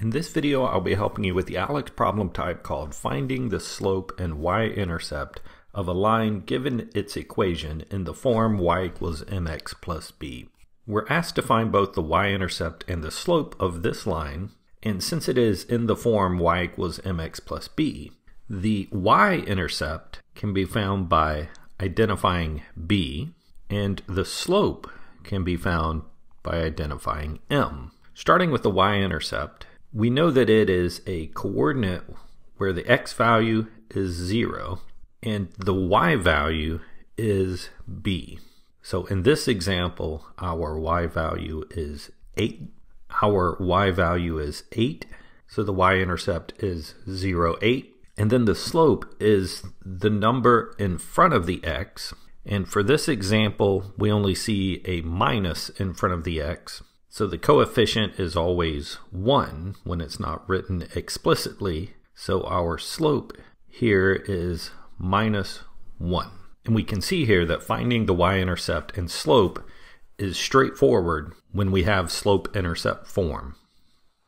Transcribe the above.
In this video, I'll be helping you with the ALEKS problem type called finding the slope and y-intercept of a line given its equation in the form y equals mx plus b. We're asked to find both the y-intercept and the slope of this line, and since it is in the form y equals mx plus b, the y-intercept can be found by identifying b, and the slope can be found by identifying m. Starting with the y-intercept, we know that it is a coordinate where the x value is 0 and the y value is b. So in this example, our y value is 8. Our y value is 8. So the y-intercept is 0, 8. And then the slope is the number in front of the x. And for this example, we only see a minus in front of the x. So the coefficient is always 1 when it's not written explicitly. So our slope here is minus 1. And we can see here that finding the y-intercept and slope is straightforward when we have slope-intercept form.